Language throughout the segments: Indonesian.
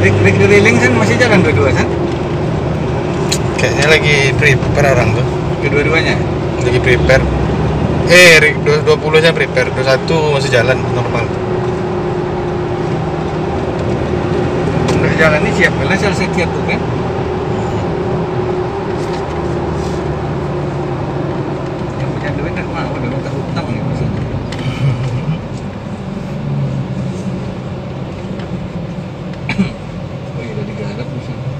Rik Deliling kan masih jalan dua-dua kan? Kayaknya lagi prepare orang tuh. Kedua-duanya. Lagi prepare. Eh, Rik, 20 nya prepare, 21 masih jalan normal. Untuk jalan ini siap, karena saya setia tuh kan. Oh iya, digarap misalnya.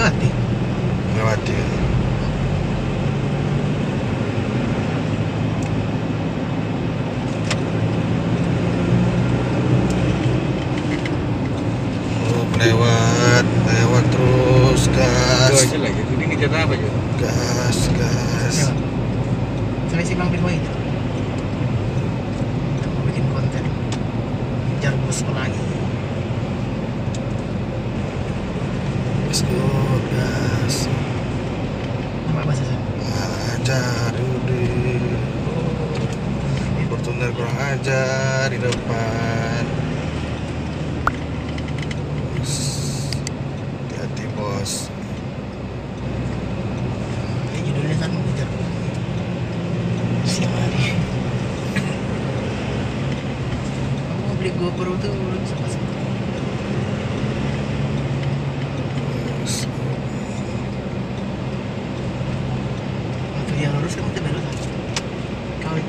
Hati. Melewati. Oh, lewat, lewat terus Itu gas, aja lagi. Ini ngejar apa juga? gas, gas. Sampai si Bang Firman itu. Bikin konten. Kejar bos pelangi. Let's go, gas. Bahasa saya. Ajar, Yudi. Fortuner kurang ajar di depan. Hati bos. Ini judulnya kan kejar siang hari. Kamu mau beli GoPro tuh belum sempat sempat. Bos. Waktu dia lulus kamu ke belok kan? Kau